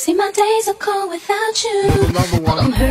See my days are cold without you. Number one.